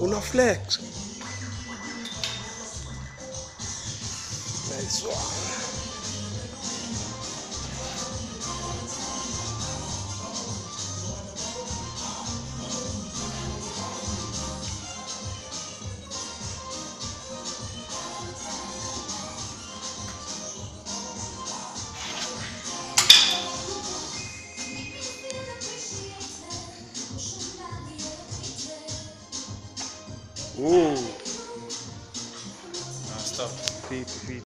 Una flex. Nice one. Ooh, Ah, stop. feet, feet.